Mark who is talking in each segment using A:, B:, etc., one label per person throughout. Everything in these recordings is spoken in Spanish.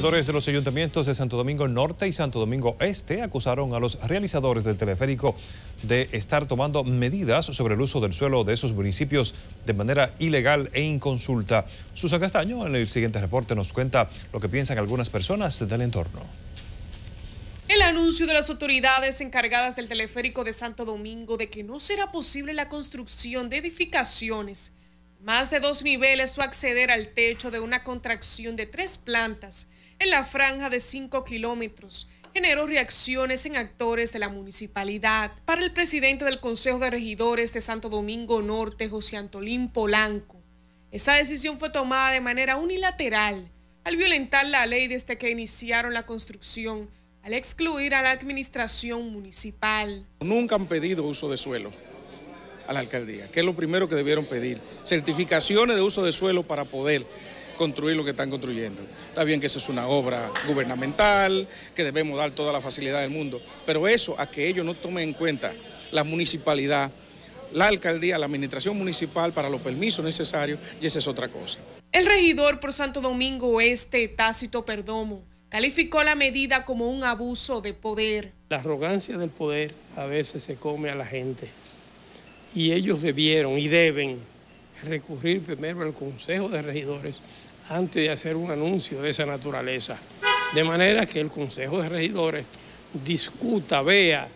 A: Regidores de los ayuntamientos de Santo Domingo Norte y Santo Domingo Este acusaron a los realizadores del teleférico de estar tomando medidas sobre el uso del suelo de esos municipios de manera ilegal e inconsulta. Susan Castaño en el siguiente reporte nos cuenta lo que piensan algunas personas del entorno.
B: El anuncio de las autoridades encargadas del teleférico de Santo Domingo de que no será posible la construcción de edificaciones más de dos niveles o acceder al techo de una contracción de tres plantas en la franja de 5 kilómetros generó reacciones en actores de la municipalidad. Para el presidente del Consejo de Regidores de Santo Domingo Norte, José Antolín Polanco, esa decisión fue tomada de manera unilateral al violentar la ley desde que iniciaron la construcción, al excluir a la administración municipal.
C: Nunca han pedido uso de suelo a la alcaldía, que es lo primero que debieron pedir, certificaciones de uso de suelo para poder construir lo que están construyendo. Está bien que eso es una obra gubernamental, que debemos dar toda la facilidad del mundo, pero eso a que ellos no tomen en cuenta la municipalidad, la alcaldía, la administración municipal para los permisos necesarios, y esa es otra cosa.
B: El regidor por Santo Domingo Este, Tácito Perdomo, calificó la medida como un abuso de poder.
D: La arrogancia del poder a veces se come a la gente y ellos debieron y deben recurrir primero al Consejo de Regidores antes de hacer un anuncio de esa naturaleza. De manera que el Consejo de Regidores discuta, vea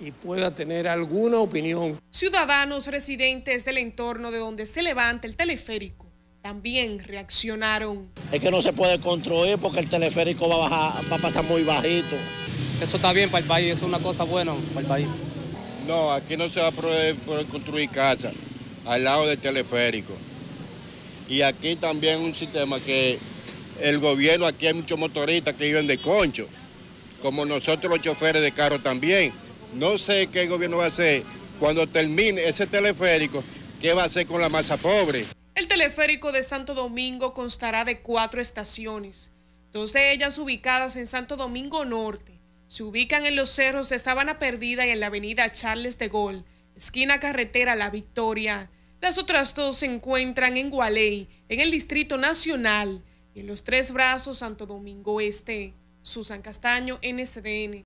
D: y pueda tener alguna opinión.
B: Ciudadanos residentes del entorno de donde se levanta el teleférico también reaccionaron.
E: Es que no se puede construir porque el teleférico va a, bajar, va a pasar muy bajito.
F: Eso está bien para el país, es una cosa buena para el país.
G: No, aquí no se va a poder, construir casa al lado del teleférico. Y aquí también un sistema que el gobierno, aquí hay muchos motoristas que viven de concho, como nosotros los choferes de carro también. No sé qué el gobierno va a hacer cuando termine ese teleférico, qué va a hacer con la masa pobre.
B: El teleférico de Santo Domingo constará de cuatro estaciones, dos de ellas ubicadas en Santo Domingo Norte se ubican en los cerros de Sabana Perdida y en la avenida Charles de Gaulle, esquina carretera La Victoria. Las otras dos se encuentran en Gualey, en el Distrito Nacional, y en los Tres Brazos, Santo Domingo Este. Susan Castaño, NSDN.